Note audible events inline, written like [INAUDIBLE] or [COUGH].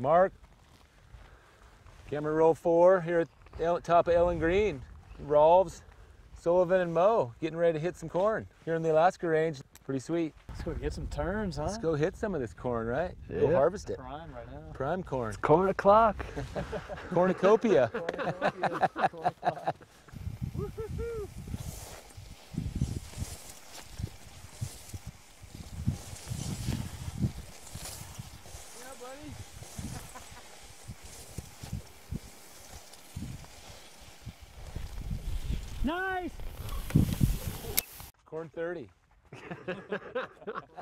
Mark, camera roll four here at El- top of Ellen Green. Rahlves, Sullivan, and Moe getting ready to hit some corn here in the Alaska range. Pretty sweet. Let's go get some turns, huh? Let's go hit some of this corn, right? Yeah. Go Yeah. harvest it. Prime right now. Prime corn. Corn o'clock. [LAUGHS] Cornucopia. [LAUGHS] Yeah, buddy. Nice. Corn 30. [LAUGHS]